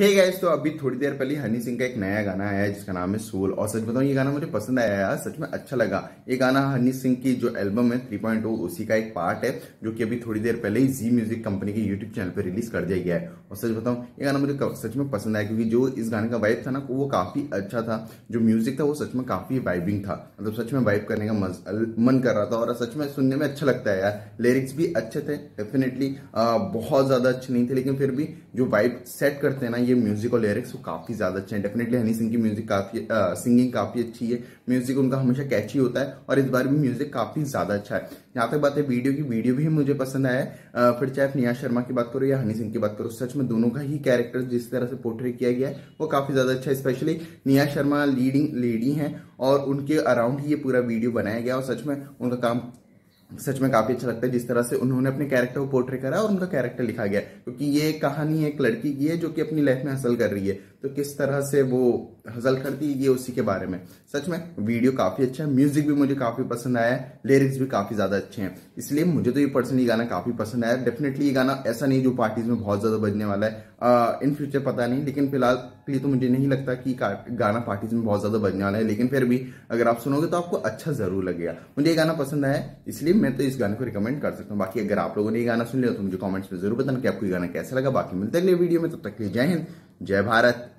Hey guys तो अभी थोड़ी देर पहले हनी सिंह का एक नया गाना आया है, जिसका नाम है सोल और सच बताऊँ, ये गाना मुझे पसंद आया यार, सच में अच्छा लगा। ये गाना हनी सिंह की जो एल्बम है 3.0 उसी का एक पार्ट है, जो कि अभी थोड़ी देर पहले ही जी म्यूज़िक कंपनी के यूट्यूब चैनल पर रिलीज़ कर दिया गया है। और सच बताऊँ, ये गाना मुझे सच में पसंद आया, क्योंकि जो इस गाने का वाइब था ना, वो काफ़ी अच्छा था। जो म्यूज़िक था, वो सच में काफ़ी वाइबिंग था। मतलब सच में वाइब करने का मन कर रहा था, और सच में सुनने में अच्छा लगता है यार। लिरिक्स भी अच्छे थे डेफिनेटली बहुत ज़्यादा अच्छे नहीं थे, लेकिन फिर भी जो वाइब सेट करते हैं ना ये म्यूज़िक और लिरिक्स वो काफ़ी ज़्यादा अच्छे हैं। डेफिनेटली हनी सिंह की म्यूज़िक काफ़ी सिंगिंग काफ़ी अच्छी है। म्यूज़िक उनका हमेशा कैची होता है और इस बार भी म्यूज़िक काफ़ी ज़्यादा अच्छा है। यहाँ तक बात है वीडियो की। वीडियो भी मुझे पसंद आया फिर चाहे निया शर्मा की बात करो या हनी सिंह की बात करो, सच में दोनों का ही कैरेक्टर जिस तरह से पोर्ट्रेट किया गया है, वो काफ़ी ज़्यादा अच्छा है। Specially Nia Sharma leading lady हैं और उनके अराउंड ही ये पूरा वीडियो बनाया गया और सच में उनका काम सच में काफ़ी अच्छा लगता है जिस तरह से उन्होंने अपने कैरेक्टर को पोर्ट्रे करा और उनका कैरेक्टर लिखा गया। क्योंकि ये कहानी एक लड़की की है जो कि अपनी लाइफ में हासिल कर रही है। तो किस तरह से वो हसल करती है, ये उसी के बारे में। सच में वीडियो काफ़ी अच्छा है म्यूज़िक भी मुझे काफ़ी पसंद आया है लिरिक्स भी काफ़ी ज़्यादा अच्छे हैं। इसलिए मुझे तो ये पर्सनली गाना काफ़ी पसंद आया। डेफिनेटली ये गाना ऐसा नहीं जो पार्टीज़ में बहुत ज़्यादा बजने वाला है। इन फ्यूचर पता नहीं, लेकिन फ़िलहाल के लिए तो मुझे नहीं लगता कि गाना पार्टीज़ में बहुत ज़्यादा बजने वाला है, लेकिन फिर भी अगर आप सुनोगे तो आपको अच्छा ज़रूर लगेगा। मुझे ये गाना पसंद आया, इसलिए मैं तो इस गाने को रिकमेंड कर सकता हूँ। बाकी अगर आप लोगों ने ये गाना सुन लिया तो मुझे कॉमेंट्स में ज़रूर बताना कि आपको ये गाना कैसा लगा। बाकी मिलते अगले वीडियो में, तब तक के लिए जय हिंद, जय भारत।